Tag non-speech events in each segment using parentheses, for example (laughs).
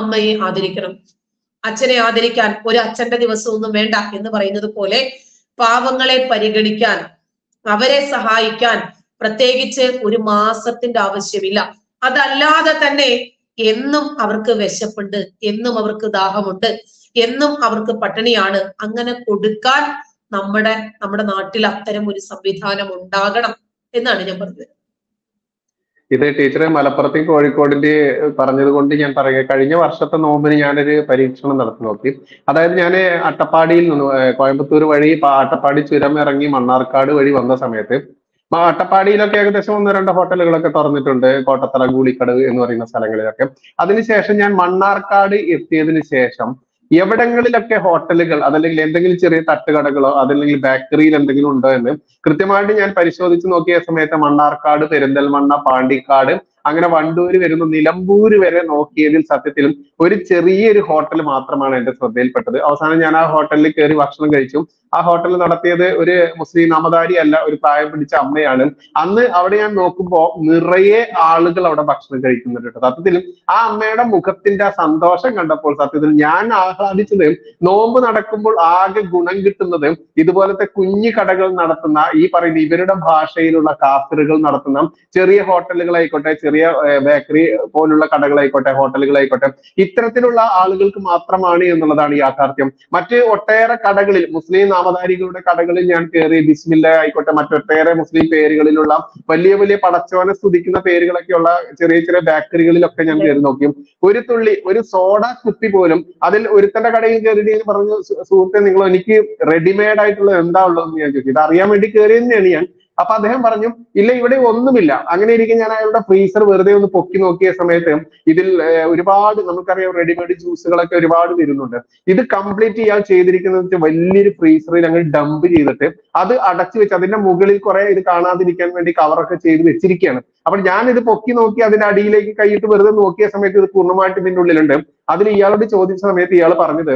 അമ്മയെ ആദരിക്കണം. അച്ഛനെ ആദരിക്കാൻ ഒരു അച്ഛന്റെ ദിവസമൊന്നും വേണ്ട എന്ന് പറയുന്നത് പോലെ പാവങ്ങളെ പരിഗണിക്കാൻ അവരെ സഹായിക്കാൻ പ്രത്യേകിച്ച് ഒരു മാസത്തിന്റെ ആവശ്യമില്ല. അതല്ലാതെ തന്നെ എന്നും അവർക്ക് വിശപ്പുണ്ട് എന്നും അവർക്ക് ദാഹമുണ്ട് എന്നും അവർക്ക് പട്ടിണിയാണ്. അങ്ങനെ കൊടുക്കാൻ നമ്മുടെ നമ്മുടെ നാട്ടിൽ അത്തരം ഒരു സംവിധാനം ഉണ്ടാകണം എന്നാണ് ഞാൻ പറഞ്ഞത്. ഇത് ടീച്ചറെ മലപ്പുറത്തെ കോഴിക്കോടിന്റെ പറഞ്ഞത് കൊണ്ട് ഞാൻ പറയുക കഴിഞ്ഞ വർഷത്തെ നോമ്പിന് ഞാനൊരു പരീക്ഷണം നടത്തി നോക്കി. അതായത് ഞാൻ അട്ടപ്പാടിയിൽ നിന്ന് കോയമ്പത്തൂർ വഴി അട്ടപ്പാടി ചുരം ഇറങ്ങി മണ്ണാർക്കാട് വഴി വന്ന സമയത്ത് അട്ടപ്പാടിയിലൊക്കെ ഏകദേശം ഒന്ന് രണ്ട് ഹോട്ടലുകളൊക്കെ തുറന്നിട്ടുണ്ട് കോട്ടത്തല ഗൂളിക്കടവ് എന്ന് പറയുന്ന സ്ഥലങ്ങളിലൊക്കെ. അതിനുശേഷം ഞാൻ മണ്ണാർക്കാട് എത്തിയതിനു ശേഷം എവിടങ്ങളിലൊക്കെ ഹോട്ടലുകൾ അതല്ലെങ്കിൽ എന്തെങ്കിലും ചെറിയ തട്ടുകടകളോ അതല്ലെങ്കിൽ ബേക്കറിയിൽ എന്തെങ്കിലും ഉണ്ടോ എന്ന് കൃത്യമായിട്ട് ഞാൻ പരിശോധിച്ച് നോക്കിയ സമയത്ത് മണ്ണാർക്കാട് പെരിന്തൽമണ്ണ പാണ്ടിക്കാട് അങ്ങനെ വണ്ടൂര് വരുന്ന നിലമ്പൂര് വരെ നോക്കിയതിൽ സത്യത്തിലും ഒരു ചെറിയൊരു ഹോട്ടൽ മാത്രമാണ് എന്റെ ശ്രദ്ധയിൽപ്പെട്ടത്. അവസാനം ഞാൻ ആ ഹോട്ടലിൽ കയറി ഭക്ഷണം കഴിച്ചു. ആ ഹോട്ടൽ നടത്തിയത് ഒരു മുസ്ലിം നാമധാരി അല്ല ഒരു പ്രായം പിടിച്ച അമ്മയാണ്. അന്ന് അവിടെ ഞാൻ നോക്കുമ്പോ നിറയെ ആളുകൾ അവിടെ ഭക്ഷണം കഴിക്കുന്നുണ്ട് കേട്ടോ. സത്യത്തിലും ആ അമ്മയുടെ മുഖത്തിന്റെ ആ സന്തോഷം കണ്ടപ്പോൾ സത്യത്തിൽ ഞാൻ ആഹ്ലാദിച്ചത് നോമ്പ് നടക്കുമ്പോൾ ആകെ ഗുണം കിട്ടുന്നത് ഇതുപോലത്തെ കുഞ്ഞു കടകൾ നടത്തുന്ന ഈ പറയുന്ന ഇവരുടെ ഭാഷയിലുള്ള കാസറുകൾ നടത്തുന്ന ചെറിയ ഹോട്ടലുകളായിക്കോട്ടെ ചെറിയ ബേക്കറി പോലുള്ള കടകളായിക്കോട്ടെ ഹോട്ടലുകളായിക്കോട്ടെ ഇത്തരത്തിലുള്ള ആളുകൾക്ക് മാത്രമാണ് എന്നുള്ളതാണ് യാഥാർത്ഥ്യം. മറ്റ് ഒട്ടേറെ കടകളിൽ മുസ്ലിം നാമധാരികളുടെ കടകളിൽ ഞാൻ കയറി ബിസ്മില്ല ആയിക്കോട്ടെ മറ്റൊട്ടേറെ മുസ്ലിം പേരുകളിലുള്ള വലിയ വലിയ പടച്ചോനെ സ്തുതിക്കുന്ന പേരുകളൊക്കെയുള്ള ചെറിയ ചെറിയ ബേക്കറികളിലൊക്കെ ഞാൻ കയറി നോക്കി. ഒരു തുള്ളി ഒരു സോഡ കുപ്പി പോലും അതിൽ ഒരുത്തന്റെ കടയിൽ കയറി ഞാൻ പറഞ്ഞു "സു- സുഹൃത്തെ നിങ്ങൾ എനിക്ക് റെഡിമെയ്ഡ് ആയിട്ടുള്ള എന്താ ഉള്ളതെന്ന് ഞാൻ ചോദിച്ചു ഇത് അറിയാൻ വേണ്ടി കയറി തന്നെയാണ് ഞാൻ. അപ്പൊ അദ്ദേഹം പറഞ്ഞു ഇല്ല ഇവിടെ ഒന്നുമില്ല. അങ്ങനെ ഇരിക്കും ഞാൻ അയാളുടെ ഫ്രീസർ വെറുതെ ഒന്ന് പൊക്കി നോക്കിയ സമയത്ത് ഇതിൽ ഒരുപാട് നമുക്കറിയാം റെഡിമെയ്ഡ് ജ്യൂസുകളൊക്കെ ഒരുപാട് വരുന്നുണ്ട്. ഇത് കംപ്ലീറ്റ് ഇയാൾ ചെയ്തിരിക്കുന്നത് വലിയൊരു ഫ്രീസറിൽ അങ്ങ് ഡംപ് ചെയ്തിട്ട് അത് അടച്ചു വെച്ച് അതിന്റെ മുകളിൽ കുറെ ഇത് കാണാതിരിക്കാൻ വേണ്ടി കവറൊക്കെ ചെയ്ത് വെച്ചിരിക്കുകയാണ് അപ്പോൾ ഞാൻ ഇത് പൊക്കി നോക്കി അതിന്റെ അടിയിലേക്ക് കൈയിട്ട് വെറുതെ നോക്കിയ സമയത്ത് ഇത് പൂർണമായിട്ടും ഇതിന്റെ ഉള്ളിലുണ്ട്. അതിൽ ഇയാളോട് ചോദിച്ച സമയത്ത് ഇയാൾ പറഞ്ഞത്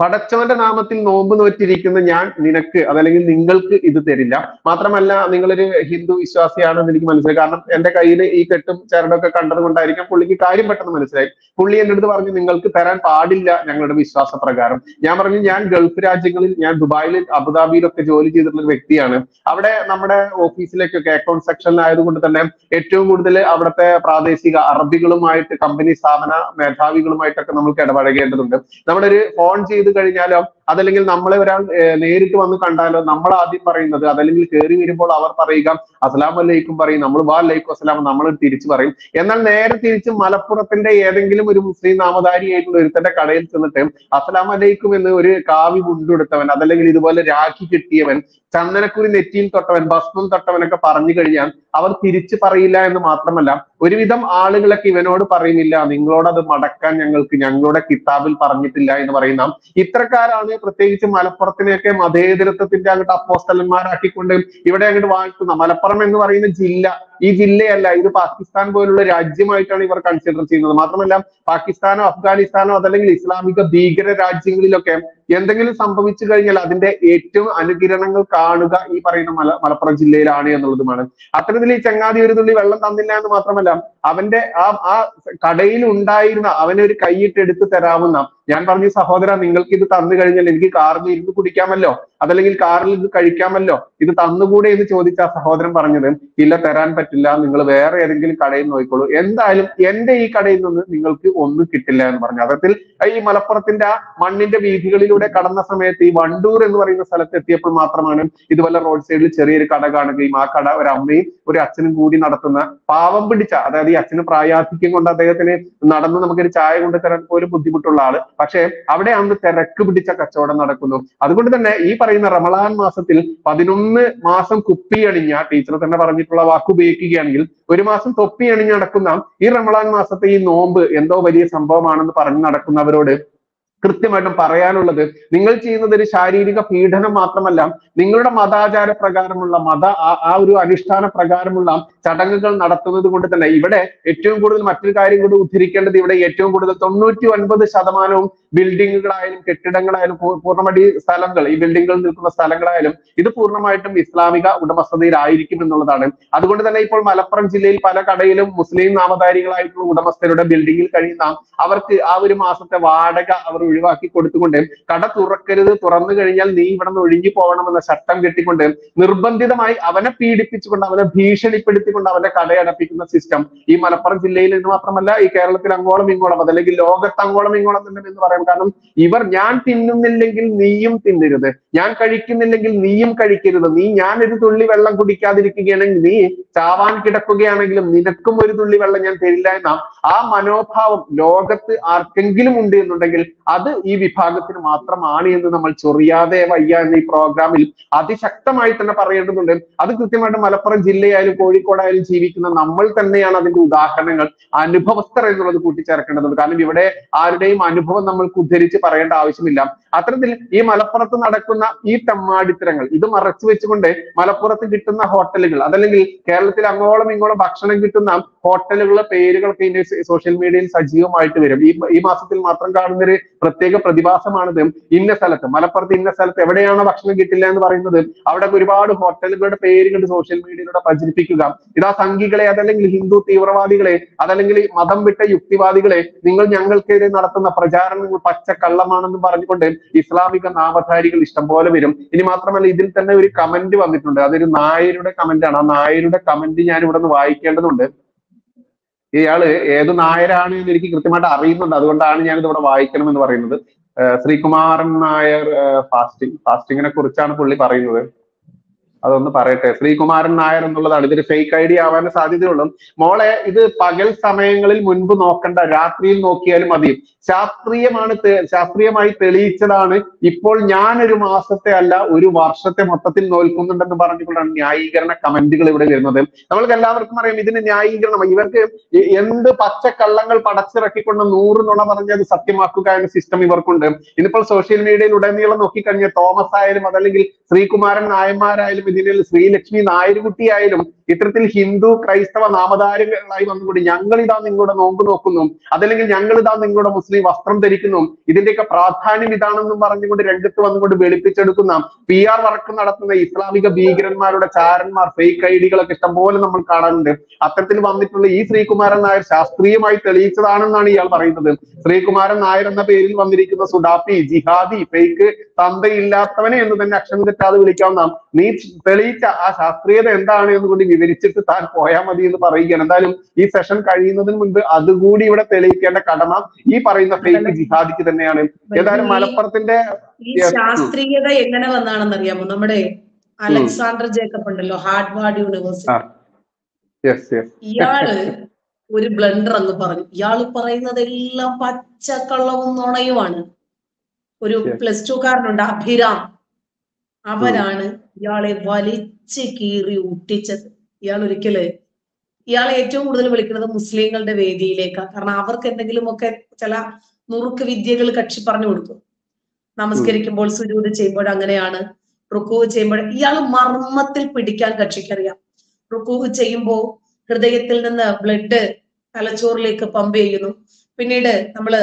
പടച്ചവന്റെ നാമത്തിൽ നോമ്പ് നോറ്റിരിക്കുന്ന ഞാൻ നിനക്ക് അതല്ലെങ്കിൽ നിങ്ങൾക്ക് ഇത് തരില്ല. മാത്രമല്ല നിങ്ങളൊരു ഹിന്ദു വിശ്വാസിയാണെന്ന് എനിക്ക് മനസ്സിലായി. കാരണം എന്റെ കയ്യിൽ ഈ കെട്ടും ചരടൊക്കെ കണ്ടത് കൊണ്ടായിരിക്കാം പുള്ളിക്ക് കാര്യം പെട്ടെന്ന് മനസ്സിലായി. പുള്ളി എന്റെ അടുത്ത് പറഞ്ഞു നിങ്ങൾക്ക് തരാൻ പാടില്ല ഞങ്ങളുടെ വിശ്വാസ പ്രകാരം. ഞാൻ പറഞ്ഞു ഞാൻ ഗൾഫ് രാജ്യങ്ങളിൽ ഞാൻ ദുബായിൽ അബുദാബിയിലൊക്കെ ജോലി ചെയ്തിട്ടുള്ള ഒരു വ്യക്തിയാണ്. അവിടെ നമ്മുടെ ഓഫീസിലേക്കൊക്കെ അക്കൗണ്ട് സെക്ഷനിലായതുകൊണ്ട് തന്നെ ഏറ്റവും കൂടുതൽ അവിടുത്തെ പ്രാദേശിക അറബികളുമായിട്ട് കമ്പനി സ്ഥാപന മേധാവികളുമായിട്ടൊക്കെ നമുക്ക് ഇടപഴകേണ്ടതുണ്ട്. നമ്മുടെ ഒരു ഫോൺ ചെയ്ത് കഴിഞ്ഞാലോ? അതല്ലെങ്കിൽ നമ്മളെ ഒരാൾ നേരിട്ട് വന്ന് കണ്ടാലോ? നമ്മൾ ആദ്യം പറയുന്നത് അതല്ലെങ്കിൽ കയറി വരുമ്പോൾ അവർ പറയുക അസ്ലാം അലൈക്കും പറയും. നമ്മൾ വാ അലൈക്കും അസ്സലാം നമ്മൾ തിരിച്ചു പറയും. എന്നാൽ നേരെ തിരിച്ച് മലപ്പുറത്തിന്റെ ഏതെങ്കിലും ഒരു മുസ്ലിം നാമധാരിയായിട്ടുള്ള ഒരുത്തന്റെ കടയിൽ ചെന്നിട്ട് അസ്ലാം അലൈക്കും എന്ന് ഒരു കാവി മുണ്ടെടുത്തവൻ അതല്ലെങ്കിൽ ഇതുപോലെ രാഖി കിട്ടിയവൻ ചന്ദനക്കുരി നെറ്റിയിൽ തൊട്ടവൻ ഭസ്മം തൊട്ടവനൊക്കെ പറഞ്ഞു കഴിഞ്ഞാൽ അവർ തിരിച്ചു പറയില്ല എന്ന് മാത്രമല്ല ഒരുവിധം ആളുകളൊക്കെ ഇവനോട് പറയുന്നില്ല നിങ്ങളോട് അത് മടക്കാൻ ഞങ്ങൾക്ക് ഞങ്ങളുടെ കിതാബിൽ പറഞ്ഞിട്ടില്ല എന്ന് പറയുന്ന ഇത്തരക്കാരാണ് പ്രത്യേകിച്ച് മലപ്പുറത്തിനെയൊക്കെ മതേതരത്വത്തിന്റെ അങ്ങോട്ട് അപ്പോസ്തലന്മാരാക്കിക്കൊണ്ട് ഇവിടെ അങ്ങോട്ട് വാഴ്ത്തുന്ന. മലപ്പുറം എന്ന് പറയുന്ന ജില്ല ഈ ജില്ലയല്ല ഇത് പാകിസ്ഥാൻ പോലുള്ള രാജ്യമായിട്ടാണ് ഇവർ കൺസിഡർ ചെയ്യുന്നത്. മാത്രമല്ല പാകിസ്ഥാനോ അഫ്ഗാനിസ്ഥാനോ അതല്ലെങ്കിൽ ഇസ്ലാമിക ഭീകര രാജ്യങ്ങളിലൊക്കെ എന്തെങ്കിലും സംഭവിച്ചു കഴിഞ്ഞാൽ അതിന്റെ ഏറ്റവും അനുകിരണങ്ങൾ കാണുക ഈ പറയുന്ന മല മലപ്പുറം ജില്ലയിലാണ് എന്നുള്ളതുമാണ്. അത്തരത്തിൽ ഈ ചങ്ങാതി ഒരു തുള്ളി വെള്ളം തന്നില്ല എന്ന് മാത്രമല്ല അവന്റെ ആ ആ കടയിൽ ഉണ്ടായിരുന്ന അവനെ ഒരു കൈയിട്ട് എടുത്തു തരാവുന്ന ഞാൻ പറഞ്ഞു സഹോദര നിങ്ങൾക്ക് ഇത് തന്നു കഴിഞ്ഞാൽ എനിക്ക് കാറിൽ ഇരുന്ന് കുടിക്കാമല്ലോ. അതല്ലെങ്കിൽ കാറിൽ ഇത് കഴിക്കാമല്ലോ? ഇത് തന്നുകൂടെ എന്ന് ചോദിച്ച ആ സഹോദരൻ പറഞ്ഞത് ഇല്ല തരാൻ പറ്റില്ല നിങ്ങൾ വേറെ ഏതെങ്കിലും കടയിൽ നോക്കിക്കോളൂ. എന്തായാലും എന്റെ ഈ കടയിൽ നിന്ന് നിങ്ങൾക്ക് ഒന്നും കിട്ടില്ല എന്ന് പറഞ്ഞു. അത്തരത്തിൽ ഈ മലപ്പുറത്തിന്റെ ആ മണ്ണിന്റെ വീഥികളിലൂടെ കടന്ന സമയത്ത് ഈ വണ്ടൂർ എന്ന് പറയുന്ന സ്ഥലത്ത് എത്തിയപ്പോൾ മാത്രമാണ് ഇതുപോലെ റോഡ് സൈഡിൽ ചെറിയൊരു കട കാണുകയും ആ കട ഒരു അമ്മയും ഒരു അച്ഛനും കൂടി നടത്തുന്ന പാവം പിടിച്ച അതായത് ഈ അച്ഛന് പ്രായാധിക്യം കൊണ്ട് അദ്ദേഹത്തിന് നടന്ന് നമുക്കൊരു ചായ കൊണ്ട് തരാൻ പോലും ബുദ്ധിമുട്ടുള്ള ആൾ. പക്ഷേ അവിടെ അന്ന് തിരക്ക് പിടിച്ച കച്ചവടം നടക്കുന്നു. അതുകൊണ്ട് തന്നെ ഈ പറയുന്ന റമളാൻ മാസത്തിൽ പതിനൊന്ന് മാസം കുപ്പി അണിഞ്ഞ ടീച്ചർ തന്നെ പറഞ്ഞിട്ടുള്ള വാക്ക് ഉപയോഗിക്കുകയാണെങ്കിൽ ഒരു മാസം തൊപ്പി അണിഞ്ഞ് നടക്കുന്ന ഈ റമളാൻ മാസത്തെ ഈ നോമ്പ് എന്തോ വലിയ സംഭവമാണെന്ന് പറഞ്ഞു നടക്കുന്നവരോട് കൃത്യമായിട്ടും പറയാനുള്ളത്. നിങ്ങൾ ചെയ്യുന്നത് ഒരു ശാരീരിക പീഡനം മാത്രമല്ല നിങ്ങളുടെ മതാചാര പ്രകാരമുള്ള മത ആ- ഒരു അനുഷ്ഠാന പ്രകാരമുള്ള ചടങ്ങുകൾ നടത്തുന്നത് കൊണ്ട് തന്നെ ഇവിടെ ഏറ്റവും കൂടുതൽ മറ്റൊരു കാര്യം കൂടി ഉദ്ധരിക്കേണ്ടത് ഇവിടെ ഏറ്റവും കൂടുതൽ തൊണ്ണൂറ്റി ഒൻപത് ശതമാനവും ബിൽഡിങ്ങുകളായാലും കെട്ടിടങ്ങളായാലും പൂർണമായിട്ട് സ്ഥലങ്ങൾ ഈ ബിൽഡിങ്ങുകൾ നിൽക്കുന്ന സ്ഥലങ്ങളായാലും ഇത് പൂർണമായിട്ടും ഇസ്ലാമിക ഉടമസ്ഥതയിലായിരിക്കും എന്നുള്ളതാണ്. അതുകൊണ്ട് തന്നെ ഇപ്പോൾ മലപ്പുറം ജില്ലയിൽ പല കടയിലും മുസ്ലിം നാമധാരികളായിട്ടുള്ള ഉടമസ്ഥരുടെ ബിൽഡിങ്ങിൽ കഴിയുന്ന അവർക്ക് ആ ഒരു മാസത്തെ വാടക അവർ ഒഴിവാക്കി കൊടുത്തുകൊണ്ട് കട തുറക്കരുത് തുറന്നു കഴിഞ്ഞാൽ നീ ഇവിടെ നിന്ന് ഒഴിഞ്ഞു പോകണമെന്ന ചട്ടം കെട്ടിക്കൊണ്ട് നിർബന്ധിതമായി അവനെ പീഡിപ്പിച്ചുകൊണ്ട് അവനെ ഭീഷണിപ്പെടുത്തിക്കൊണ്ട് അവന്റെ കടയടപ്പിക്കുന്ന സിസ്റ്റം ഈ മലപ്പുറം ജില്ലയിൽ എന്ന് മാത്രമല്ല ഈ കേരളത്തിൽ അങ്ങോളം ഇങ്ങോളം അതല്ലെങ്കിൽ ലോകത്ത് അങ്ങോളം ഇങ്ങോളം തന്നെ എന്ന് പറയാം. കാരണം ഇവർ ഞാൻ തിന്നുന്നില്ലെങ്കിൽ നീയും തിന്നരുത്. ഞാൻ കഴിക്കുന്നില്ലെങ്കിൽ നീയും കഴിക്കരുത്. നീ ഞാൻ ഒരു തുള്ളി വെള്ളം കുടിക്കാതിരിക്കുകയാണെങ്കിൽ നീ ചാവാൻ കിടക്കുകയാണെങ്കിലും നിനക്കും ഒരു തുള്ളി വെള്ളം ഞാൻ തരില്ല എന്ന ആ മനോഭാവം ലോകത്ത് ആർക്കെങ്കിലും ഉണ്ട് എന്നുണ്ടെങ്കിൽ അത് ഈ വിഭാഗത്തിന് മാത്രമാണ് എന്ന് നമ്മൾ ചൊറിയാതെ വയ്യ എന്ന ഈ പ്രോഗ്രാമിൽ അതിശക്തമായി തന്നെ പറയേണ്ടതുണ്ട്. അത് കൃത്യമായിട്ട് മലപ്പുറം ജില്ലയായാലും കോഴിക്കോടായാലും ജീവിക്കുന്ന നമ്മൾ തന്നെയാണ് അതിന്റെ ഉദാഹരണങ്ങൾ. അനുഭവസ്ഥർ എന്നുള്ളത് കൂട്ടിച്ചേർക്കേണ്ടതുണ്ട്. കാരണം ഇവിടെ ആരുടെയും അനുഭവം നമ്മൾക്ക് ഉദ്ധരിച്ച് പറയേണ്ട ആവശ്യമില്ല. അത്തരത്തിൽ ഈ മലപ്പുറത്ത് നടക്കുന്ന ഈ തെമ്മാടിത്തരങ്ങൾ ഇത് മറച്ചു വെച്ചുകൊണ്ട് മലപ്പുറത്ത് കിട്ടുന്ന ഹോട്ടലുകൾ അതല്ലെങ്കിൽ കേരളത്തിൽ അങ്ങോളം ഇങ്ങോളം ഭക്ഷണം കിട്ടുന്ന ഹോട്ടലുകളുടെ പേരുകളൊക്കെ ഇതിന്റെ സോഷ്യൽ മീഡിയയിൽ സജീവമായിട്ട് വരും. ഈ ഈ മാസത്തിൽ മാത്രം കാണുന്ന ഒരു പ്രത്യേക പ്രതിഭാസമാണിത് ഇന്ന സ്ഥലത്ത് മലപ്പുറത്ത് ഇന്ന സ്ഥലത്ത് എവിടെയാണ് ഭക്ഷണം കിട്ടില്ല എന്ന് പറയുന്നത് അവിടെ ഒരുപാട് ഹോട്ടലുകളുടെ പേരുകൾ സോഷ്യൽ മീഡിയയിലൂടെ പ്രചരിപ്പിക്കുക. ഇതാ സംഘികളെ അതല്ലെങ്കിൽ ഹിന്ദു തീവ്രവാദികളെ അതല്ലെങ്കിൽ മതം വിട്ട യുക്തിവാദികളെ നിങ്ങൾ ഞങ്ങൾക്കെതിരെ നടത്തുന്ന പ്രചാരണങ്ങൾ പച്ച കള്ളമാണെന്ന് പറഞ്ഞുകൊണ്ട് ഇസ്ലാമിക നാമധാരികൾ ഇഷ്ടംപോലെ വരും. ഇനി മാത്രമല്ല ഇതിൽ തന്നെ ഒരു കമന്റ് വന്നിട്ടുണ്ട്. അതൊരു നായരുടെ കമന്റ് ആണ്. ആ നായരുടെ കമന്റ് ഞാൻ ഇവിടെ നിന്ന് വായിക്കേണ്ടതുണ്ട്. ഇയാൾ ഏത് നായരാണ് എന്ന് എനിക്ക് കൃത്യമായിട്ട് അറിയുന്നുണ്ട്. അതുകൊണ്ടാണ് ഞാൻ ഇതിവിടെ വായിക്കണം എന്ന് പറയുന്നത് ശ്രീകുമാരൻ നായർ ഫാസ്റ്റിംഗ് ഫാസ്റ്റിങ്ങിനെ കുറിച്ചാണ് പുള്ളി പറയുന്നത്. അതൊന്ന് പറയട്ടെ. ശ്രീകുമാരൻ നായർ എന്നുള്ളതാണ്. ഇതൊരു ഫേക്ക് ഐ ഡി ആവാൻ സാധ്യതയുള്ളൂ. മോളെ ഇത് പകൽ സമയങ്ങളിൽ മുൻപ് നോക്കണ്ട രാത്രിയിൽ നോക്കിയാലും മതി. ശാസ്ത്രീയമാണ് ശാസ്ത്രീയമായി തെളിയിച്ചതാണ്. ഇപ്പോൾ ഞാൻ ഒരു മാസത്തെ അല്ല ഒരു വർഷത്തെ മൊത്തത്തിൽ നോൽക്കുന്നുണ്ടെന്ന് പറഞ്ഞുകൊണ്ടാണ് ന്യായീകരണ കമന്റുകൾ ഇവിടെ വരുന്നത്. നമ്മൾക്ക് എല്ലാവർക്കും അറിയാം ഇതിന് ന്യായീകരണം. ഇവർക്ക് എന്ത് പച്ചക്കള്ളങ്ങൾ പടച്ചിറക്കിക്കൊണ്ട് നൂറ് നുണ പറഞ്ഞ് അത് സത്യമാക്കുക എന്ന സിസ്റ്റം ഇവർക്കുണ്ട്. ഇന്നിപ്പോൾ സോഷ്യൽ മീഡിയയിൽ ഉടനീളം നോക്കിക്കഴിഞ്ഞാൽ തോമസ് ആയാലും അതല്ലെങ്കിൽ ശ്രീകുമാരൻ നായന്മാരായാലും ഇതിൽ ശ്രീലക്ഷ്മി നായരുകുട്ടിയായാലും ഇത്തരത്തിൽ ഹിന്ദു ക്രൈസ്തവ നാമധാരങ്ങളായി വന്നുകൂടി. ഞങ്ങൾ ഇതാ നിങ്ങളുടെ നോമ്പ് നോക്കുന്നു. അതല്ലെങ്കിൽ ഞങ്ങൾ ഇതാ നിങ്ങളുടെ മുസ്ലിം വസ്ത്രം ധരിക്കുന്നു. ഇതിന്റെയൊക്കെ പ്രാധാന്യം ഇതാണെന്നും പറഞ്ഞുകൊണ്ട് രംഗത്ത് വന്നുകൊണ്ട് വെളുപ്പിച്ചെടുക്കുന്ന പി ആർ വർക്ക് നടത്തുന്ന ഇസ്ലാമിക ഭീകരന്മാരുടെ ചാരന്മാർ ഫേക്ക് ഐഡികളൊക്കെ ഇഷ്ടംപോലെ നമ്മൾ കാണാറുണ്ട്. അത്തരത്തിൽ വന്നിട്ടുള്ള ഈ ശ്രീകുമാരൻ നായർ ശാസ്ത്രീയമായി തെളിയിച്ചതാണെന്നാണ് ഇയാൾ പറയുന്നത്. ശ്രീകുമാരൻ നായർ എന്ന പേരിൽ വന്നിരിക്കുന്ന സുഡാപ്പി ജിഹാദി ഫേക്ക് തന്തയില്ലാത്തവനെ എന്ന് തന്നെ അക്ഷരം തെറ്റാതെ വിളിക്കാവുന്ന നീ തെളിയിച്ച ആ ശാസ്ത്രീയത എന്താണ് എന്ന് കൂടി വിവരിച്ചിട്ട് താൻ പോയാൽ മതി എന്ന് പറയുകയാണ്. എന്തായാലും ഈ സെഷൻ കഴിയുന്നതിന് മുൻപ് അതുകൂടി ഇവിടെ തെളിയിക്കേണ്ട കടമ ഈ പറയുന്ന ഫേക്ക് ജിഹാദിക്ക് തന്നെയാണ്. ഏതായാലും മലപ്പുറത്തിന്റെ ഈ ശാസ്ത്രീയത എങ്ങനെ വന്നാണെന്ന് അറിയാമോ നമ്മുടെ അലക്സാണ്ടർ ജേക്കബ് ഉണ്ടല്ലോ ഹാർഡ്വാർഡ് യൂണിവേഴ്സിറ്റി. ഇയാൾ ഒരു ബ്ലണ്ടർ എന്ന് പറഞ്ഞു. ഇയാൾ പറയുന്നതെല്ലാം പച്ചക്കള്ളവും നുണയുമാണ്. ഒരു പ്ലസ് ടു കാരനുണ്ട് അഭിരാം. അവനാണ് ഇയാളെ വലിച്ച് കീറി ഊട്ടിച്ചത്. ഇയാൾ ഒരിക്കൽ ഇയാളെ ഏറ്റവും കൂടുതൽ വിളിക്കുന്നത് മുസ്ലിങ്ങളുടെ വേദിയിലേക്കാണ് കാരണം അവർക്ക് എന്തെങ്കിലുമൊക്കെ ചില നുറുക്ക് വിദ്യകൾ കക്ഷി പറഞ്ഞു കൊടുക്കും. നമസ്കരിക്കുമ്പോൾ സുജൂത് ചെയ്യുമ്പോൾ അങ്ങനെയാണ്. റുക്കൂ ചെയ്യുമ്പോൾ ഇയാൾ മർമ്മത്തിൽ പിടിക്കാൻ കക്ഷിക്കറിയാം റുക്കൂ ചെയ്യുമ്പോൾ ഹൃദയത്തിൽ നിന്ന് ബ്ലഡ് തലച്ചോറിലേക്ക് പമ്പ് ചെയ്യുന്നു. പിന്നീട് നമ്മൾ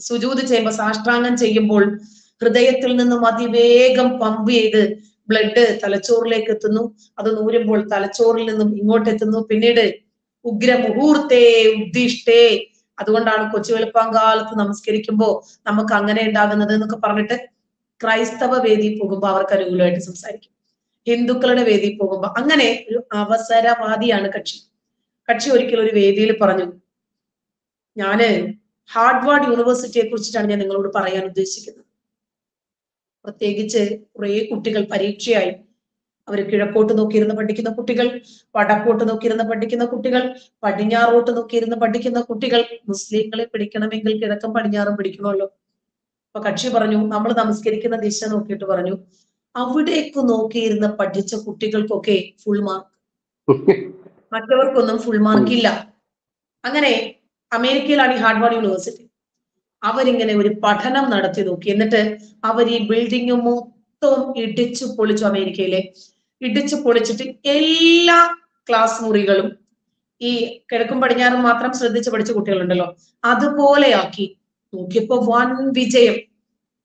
സുജൂത് ചെയ്യുമ്പോൾ സാഷ്ടാംഗം ചെയ്യുമ്പോൾ ഹൃദയത്തിൽ നിന്നും അതിവേഗം പമ്പ് ചെയ്ത് ബ്ലഡ് തലച്ചോറിലേക്ക് എത്തുന്നു അത് നൂരുമ്പോൾ തലച്ചോറിൽ നിന്നും ഇങ്ങോട്ട് എത്തുന്നു പിന്നീട് ഉഗ്ര മുഹൂർത്തേ ഉദ്ദിഷ്ടേ അതുകൊണ്ടാണ് കൊച്ചു വെളുപ്പാങ്കാലത്ത് നമസ്കരിക്കുമ്പോ നമുക്ക് അങ്ങനെ ഉണ്ടാകുന്നത് എന്നൊക്കെ പറഞ്ഞിട്ട് ക്രൈസ്തവ വേദി പോകുമ്പോൾ അവർക്ക് അനുകൂലമായിട്ട് സംസാരിക്കും. ഹിന്ദുക്കളുടെ വേദി പോകുമ്പോൾ അങ്ങനെ ഒരു അവസരവാദിയാണ് കക്ഷി. കക്ഷി ഒരിക്കലും ഒരു വേദിയിൽ പറഞ്ഞു ഞാൻ ഹാർഡ്വാർഡ് യൂണിവേഴ്സിറ്റിയെ കുറിച്ചിട്ടാണ് ഞാൻ നിങ്ങളോട് പറയാൻ ഉദ്ദേശിക്കുന്നത്. പ്രത്യേകിച്ച് കുറെ കുട്ടികൾ പരീക്ഷയായി. അവർ കിഴക്കോട്ട് നോക്കിയിരുന്ന് പഠിക്കുന്ന കുട്ടികൾ വടക്കോട്ട് നോക്കിയിരുന്ന് പഠിക്കുന്ന കുട്ടികൾ പടിഞ്ഞാറോട്ട് നോക്കിയിരുന്ന് പഠിക്കുന്ന കുട്ടികൾ. മുസ്ലിങ്ങളെ പിടിക്കണമെങ്കിൽ കിഴക്കും പടിഞ്ഞാറും പിടിക്കണമല്ലോ. അപ്പൊ കക്ഷി പറഞ്ഞു നമ്മൾ നമസ്കരിക്കുന്ന ദിശ നോക്കിയിട്ട് പറഞ്ഞു. അവിടേക്ക് നോക്കിയിരുന്ന് പഠിച്ച കുട്ടികൾക്കൊക്കെ ഫുൾ മാർക്ക് (laughs) മറ്റവർക്കൊന്നും ഫുൾ മാർക്ക് ഇല്ല. അങ്ങനെ അമേരിക്കയിലാണ് ഈ ഹാർഡ്വാർഡ് യൂണിവേഴ്സിറ്റി. അവരിങ്ങനെ ഒരു പഠനം നടത്തി നോക്കി. എന്നിട്ട് അവർ ഈ ബിൽഡിംഗ് മൊത്തം ഇടിച്ചു പൊളിച്ചു അമേരിക്കയിലെ. ഇടിച്ചു പൊളിച്ചിട്ട് എല്ലാ ക്ലാസ് മുറികളും ഈ കിഴക്കും പടിഞ്ഞാറും മാത്രം ശ്രദ്ധിച്ച് പഠിച്ച കുട്ടികളുണ്ടല്ലോ. അതുപോലെയാക്കി നോക്കിയപ്പോ വൻ വിജയം.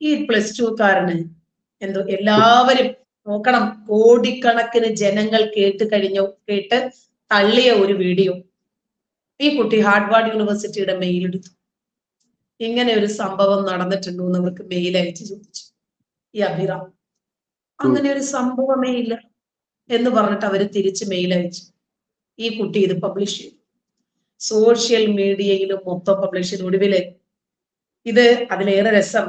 ഈ പ്ലസ് ടു കാരന് എന്തോ എല്ലാവരും നോക്കണം. കോടിക്കണക്കിന് ജനങ്ങൾ കേട്ട് കഴിഞ്ഞു കേട്ട് തള്ളിയ ഒരു വീഡിയോ ഈ കുട്ടി ഹാർഡ്വാർഡ് യൂണിവേഴ്സിറ്റിയുടെ മെയിൽ എടുത്തു. ഇങ്ങനെ ഒരു സംഭവം നടന്നിട്ടുണ്ടോ എന്ന് അവർക്ക് മെയിൽ അയച്ച് ചോദിച്ചു. ഈ അഭിറാം. അങ്ങനെ ഒരു സംഭവമേ ഇല്ല എന്ന് പറഞ്ഞിട്ട് അവർ തിരിച്ച് മെയിൽ അയച്ചു ഈ കുട്ടി ഇത് പബ്ലിഷ് ചെയ്തു. സോഷ്യൽ മീഡിയയിലും മൊത്തം പബ്ലിഷ് ചെയ്തു. ഒടുവിൽ ഇത് അതിലേറെ രസം.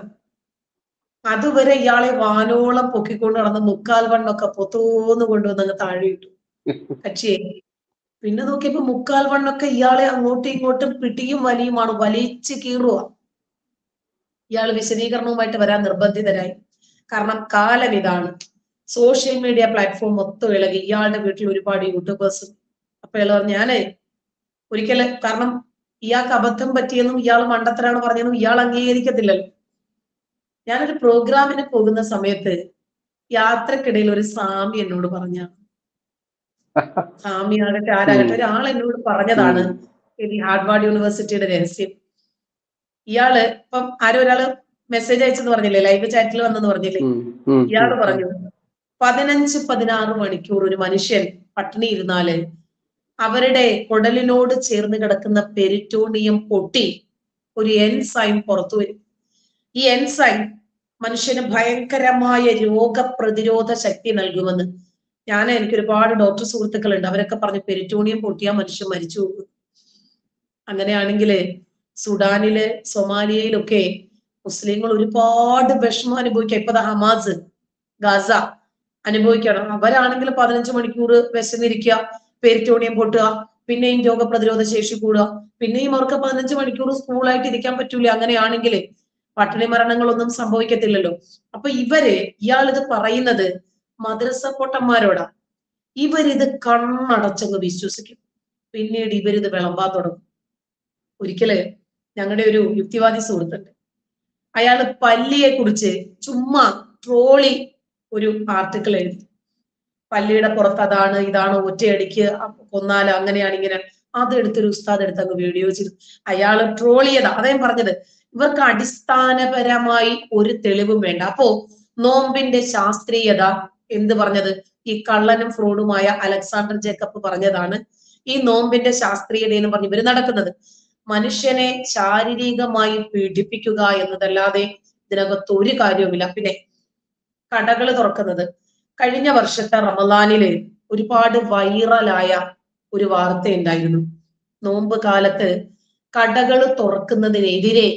അതുവരെ ഇയാളെ വാനോളം പൊക്കിക്കൊണ്ട് നടന്ന മുക്കാൽ വണ്ണൊക്കെ പൊത്തോന്ന് കൊണ്ടുവന്ന് അങ്ങ് താഴെയിട്ടു. പക്ഷേ പിന്നെ നോക്കിയപ്പോ മുക്കാൽ വണ്ണൊക്കെ ഇയാളെ അങ്ങോട്ടും ഇങ്ങോട്ടും പിടിയും വലിയുമാണ്. വലിച്ചു കീറുക ഇയാൾ വിശദീകരണവുമായിട്ട് വരാൻ നിർബന്ധിതരായി കാരണം കാലം ഇതാണ്. സോഷ്യൽ മീഡിയ പ്ലാറ്റ്ഫോം മൊത്തം ഇളകി. ഇയാളുടെ വീട്ടിൽ ഒരുപാട് യൂട്യൂബേഴ്സ് അപ്പൊ ഇയാൾ പറഞ്ഞു ഞാനേ ഒരിക്കലും കാരണം ഇയാൾക്ക് അബദ്ധം പറ്റിയെന്നും ഇയാൾ മണ്ടത്തരാണ് പറഞ്ഞതെന്നും ഇയാൾ അംഗീകരിക്കത്തില്ലല്ലോ. ഞാനൊരു പ്രോഗ്രാമിന് പോകുന്ന സമയത്ത് യാത്രക്കിടയിൽ ഒരു സ്വാമി എന്നോട് പറഞ്ഞ. സ്വാമി ആകട്ടെ ആരാകട്ടെ ഒരാൾ എന്നോട് പറഞ്ഞതാണ് ഹാർഡ്വാർഡ് യൂണിവേഴ്സിറ്റിയുടെ രഹസ്യം. ഇയാൾ ഇപ്പം ആരോ ഒരാൾ മെസ്സേജ് അയച്ചെന്ന് പറഞ്ഞില്ലേ? ലൈവ് ചാറ്റിൽ വന്നെന്ന് പറഞ്ഞില്ലേ? ഇയാൾ പറഞ്ഞു പതിനഞ്ച് പതിനാറ് മണിക്കൂർ ഒരു മനുഷ്യൻ പട്ടിണി ഇരുന്നാൽ അവരുടെ കുടലിനോട് ചേർന്ന് കിടക്കുന്ന പെരിറ്റോണിയം പൊട്ടി ഒരു എൻസൈം പുറത്തു വരും. ഈ എൻസൈം മനുഷ്യന് ഭയങ്കരമായ രോഗപ്രതിരോധ ശക്തി നൽകുമെന്ന്. ഞാൻ എനിക്ക് ഒരുപാട് ഡോക്ടർ സുഹൃത്തുക്കൾ ഉണ്ട് അവരൊക്കെ പറഞ്ഞു പെരിറ്റോണിയം പൊട്ടിയാൽ മനുഷ്യൻ മരിച്ചു പോകും. അങ്ങനെയാണെങ്കിൽ സുഡാനിൽ സൊമാലിയയിലൊക്കെ മുസ്ലിങ്ങൾ ഒരുപാട് വിഷമം അനുഭവിക്കുക. ഇപ്പൊ ഹമാസ് ഗാസ അനുഭവിക്കണം അവരാണെങ്കിൽ പതിനഞ്ച് മണിക്കൂർ വിശന്നിരിക്കുക പെരിറ്റോണിയം പൊട്ടുക പിന്നെയും രോഗപ്രതിരോധ ശേഷി കൂടുക പിന്നെയും അവർക്ക് പതിനഞ്ച് മണിക്കൂർ സ്കൂളായിട്ട് ഇരിക്കാൻ പറ്റൂല. അങ്ങനെയാണെങ്കിൽ പട്ടിണി മരണങ്ങളൊന്നും സംഭവിക്കത്തില്ലല്ലോ. അപ്പൊ ഇവർ ഇയാളിത് പറയുന്നത് മദ്രസ പൊട്ടന്മാരോടാ ഇവരിത് കണ്ണടച്ചങ്ങ് വിശ്വസിക്കും. പിന്നീട് ഇവരിത് വിളമ്പാൻ തുടങ്ങും. ഒരിക്കൽ ഞങ്ങളുടെ ഒരു യുക്തിവാദി സുഹൃത്തുണ്ട്. അയാൾ പല്ലിയെ കുറിച്ച് ചുമ്മാ ട്രോളി ഒരു ആർട്ടിക്കിൾ എഴുതി. പല്ലിയുടെ പുറത്ത് അതാണ് ഇതാണ് ഒറ്റയടിക്ക് കൊന്നാൽ അങ്ങനെയാണ് ഇങ്ങനെ. അതെടുത്തൊരു ഉസ്താദ് എടുത്ത് അങ്ങ് വീഡിയോ ചെയ്തു. അയാൾ ട്രോളിയതാ. അദ്ദേഹം പറഞ്ഞത്. ഇവർക്ക് അടിസ്ഥാനപരമായി ഒരു തെളിവും വേണ്ട. അപ്പോ നോമ്പിന്റെ ശാസ്ത്രീയത എന്ത് പറഞ്ഞത്? ഈ കള്ളനും ഫ്രോഡുമായ അലക്സാണ്ടർ ജേക്കബ് പറഞ്ഞതാണ് ഈ നോമ്പിന്റെ ശാസ്ത്രീയത എന്ന് പറഞ്ഞ് ഇവർ നടക്കുന്നത്. മനുഷ്യനെ ശാരീരികമായി പീഡിപ്പിക്കുക എന്നതല്ലാതെ ഇതിനകത്ത് ഒരു കാര്യവുമില്ല. പിന്നെ കടകൾ തുറക്കുന്നത്. കഴിഞ്ഞ വർഷത്തെ റമദാനിൽ ഒരുപാട് വൈറലായ ഒരു വാർത്ത ഉണ്ടായിരുന്നു നോമ്പ് കാലത്ത് കടകൾ തുറക്കുന്നതിനെതിരെ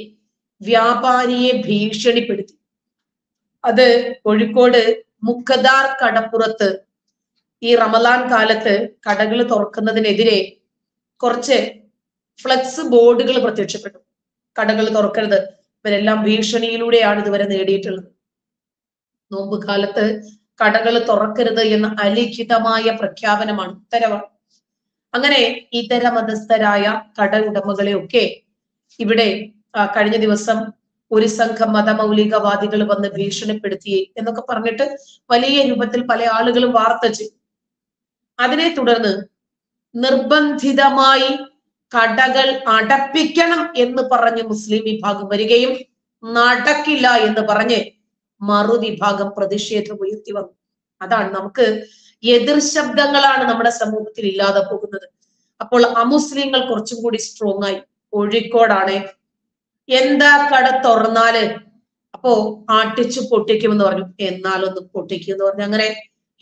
വ്യാപാരിയെ ഭീഷണിപ്പെടുത്തി. അത് കോഴിക്കോട് മുഖദാർ കടപ്പുറത്ത് ഈ റമദാൻ കാലത്ത് കടകൾ തുറക്കുന്നതിനെതിരെ കുറച്ച് ഫ്ലക്സ് ബോർഡുകൾ പ്രത്യക്ഷപ്പെട്ടു. കടകൾ തുറക്കരുത്. ഇവരെല്ലാം ഭീഷണിയിലൂടെയാണ് ഇതുവരെ നേടിയിട്ടുള്ളത്. നോമ്പ് കാലത്ത് കടകൾ തുറക്കരുത് എന്ന അലിഖിതമായ പ്രഖ്യാപനമാണ് ഉത്തരവാണ് അങ്ങനെ ഇതര മതസ്ഥരായ കട ഉടമകളെയൊക്കെ ഇവിടെ കഴിഞ്ഞ ദിവസം ഒരു സംഘം മതമൗലികവാദികൾ വന്ന് ഭീഷണിപ്പെടുത്തി എന്നൊക്കെ പറഞ്ഞിട്ട് വലിയ രൂപത്തിൽ പല ആളുകളും വാർത്ത ചെയ്തു. അതിനെ തുടർന്ന് നിർബന്ധിതമായി കടകൾ അടപ്പിക്കണം എന്ന് പറഞ്ഞ് മുസ്ലിം വിഭാഗം വരികയും നടക്കില്ല എന്ന് പറഞ്ഞ് മറുവിഭാഗം പ്രതിഷേധം ഉയർത്തി വന്നു. അതാണ് നമുക്ക് എതിർ ശബ്ദങ്ങളാണ് നമ്മുടെ സമൂഹത്തിൽ ഇല്ലാതെ പോകുന്നത്. അപ്പോൾ അമുസ്ലിങ്ങൾ കുറച്ചും കൂടി സ്ട്രോങ് ആയി. കോഴിക്കോടാണ്. എന്താ കട തുറന്നാൽ? അപ്പോ ആട്ടിച്ചു പൊട്ടിക്കുമെന്ന് പറഞ്ഞു. എന്നാലൊന്ന് പൊട്ടിക്കും എന്ന് പറഞ്ഞു അങ്ങനെ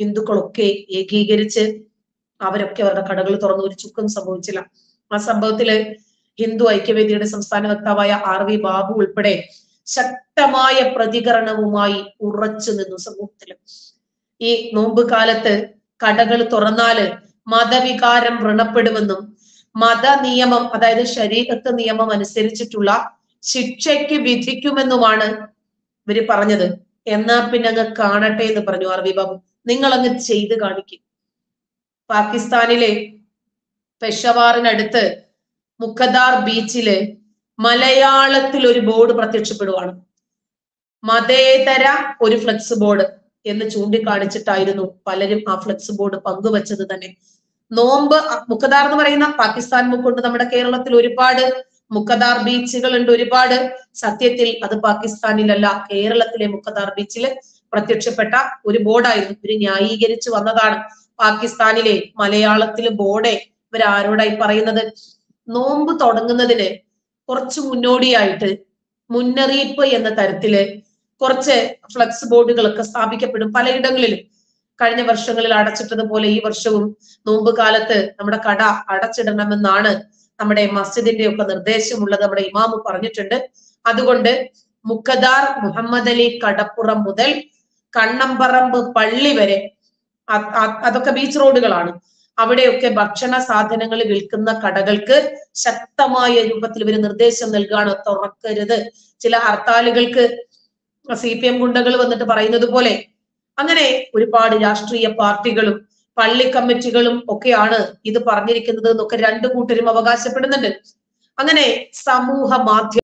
ഹിന്ദുക്കളൊക്കെ ഏകീകരിച്ച് അവരൊക്കെ അവരുടെ കടകൾ തുറന്നു ഒരു ചുക്കും സംഭവിച്ചില്ല. ആ സംഭവത്തിൽ ഹിന്ദു ഐക്യവേദിയുടെ സംസ്ഥാന വക്താവായ ആർ വി ബാബു ഉൾപ്പെടെ ശക്തമായ പ്രതികരണവുമായി ഉറച്ചു നിന്നു സമൂഹത്തിൽ. ഈ നോമ്പ് കാലത്ത് കടകൾ തുറന്നാൽ മതവികാരം വ്രണപ്പെടുമെന്നും മത നിയമം അതായത് ശരീരത്ത് നിയമം അനുസരിച്ചിട്ടുള്ള ശിക്ഷയ്ക്ക് വിധിക്കുമെന്നുമാണ് ഇവർ പറഞ്ഞത്. എന്നാ പിന്നെ അങ്ങ് കാണട്ടെ എന്ന് പറഞ്ഞു ആർ വി ബാബു. നിങ്ങൾ അങ്ങ് ചെയ്ത് കാണിക്കും. പാകിസ്ഥാനിലെ പെഷവാറിനടുത്ത് മുഖദാർ ബീച്ചിൽ മലയാളത്തിൽ ഒരു ബോർഡ് പ്രത്യക്ഷപ്പെടുവാണ്. മതേതര ഒരു ഫ്ലെക്സ് ബോർഡ് എന്ന് ചൂണ്ടിക്കാണിച്ചിട്ടായിരുന്നു പലരും ആ ഫ്ലെക്സ് ബോർഡ് പങ്കുവച്ചത് തന്നെ. നോമ്പ് മുഖദാർ എന്ന് പറയുന്ന പാകിസ്ഥാൻ മുക്കുണ്ട്. നമ്മുടെ കേരളത്തിൽ ഒരുപാട് മുഖദാർ ബീച്ചുകൾ ഉണ്ട് ഒരുപാട്. സത്യത്തിൽ അത് പാകിസ്ഥാനിലല്ല കേരളത്തിലെ മുഖദാർ ബീച്ചിൽ പ്രത്യക്ഷപ്പെട്ട ഒരു ബോർഡായിരുന്നു. ഒരു ന്യായീകരിച്ചു വന്നതാണ്. പാകിസ്ഥാനിലെ മലയാളത്തിലെ ബോർഡെ ഇവരാരോടായി പറയുന്നത്? നോമ്പ് തുടങ്ങുന്നതിന് കുറച്ച് മുന്നോടിയായിട്ട് മുന്നറിയിപ്പ് എന്ന തരത്തിൽ കുറച്ച് ഫ്ലക്സ് ബോർഡുകളൊക്കെ സ്ഥാപിക്കപ്പെടും. പലയിടങ്ങളിലും കഴിഞ്ഞ വർഷങ്ങളിൽ അടച്ചിട്ടതുപോലെ ഈ വർഷവും നോമ്പ് കാലത്ത് നമ്മുടെ കട അടച്ചിടണമെന്നാണ് നമ്മുടെ മസ്ജിദിന്റെ ഒക്കെ നിർദ്ദേശമുള്ളത് നമ്മുടെ ഇമാമു പറഞ്ഞിട്ടുണ്ട്. അതുകൊണ്ട് മുഖദാർ മുഹമ്മദ് അലി കടപ്പുറം മുതൽ കണ്ണമ്പറമ്പ് പള്ളി വരെ അതൊക്കെ ബീച്ച് റോഡുകളാണ്. അവിടെയൊക്കെ ഭക്ഷണ സാധനങ്ങൾ വിൽക്കുന്ന കടകൾക്ക് ശക്തമായ രൂപത്തിൽ ഇവർ നിർദ്ദേശം നൽകുകയാണ് തുറക്കരുത്. ചില ഹർത്താലുകൾക്ക് സി പി എം ഗുണ്ടകൾ വന്നിട്ട് പറയുന്നത് പോലെ അങ്ങനെ ഒരുപാട് രാഷ്ട്രീയ പാർട്ടികളും പള്ളി കമ്മിറ്റികളും ഒക്കെയാണ് ഇത് പറഞ്ഞിരിക്കുന്നത് എന്നൊക്കെ രണ്ടു കൂട്ടരും അവകാശപ്പെടുന്നുണ്ട്. അങ്ങനെ സമൂഹ മാധ്യമ